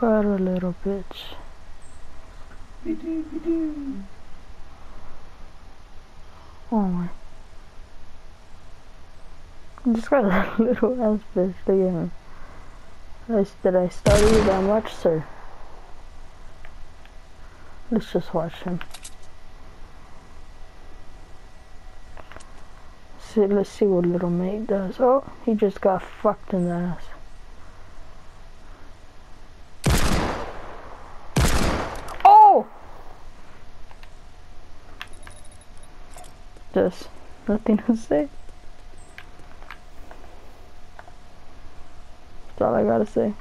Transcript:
What a little bitch. Oh my. This guy's a little ass bitch. Look. Did I study that much, sir? Let's just watch him. See, let's see what little mate does. Oh, he just got fucked in the ass. Oh! Just nothing to say. That's all I gotta say.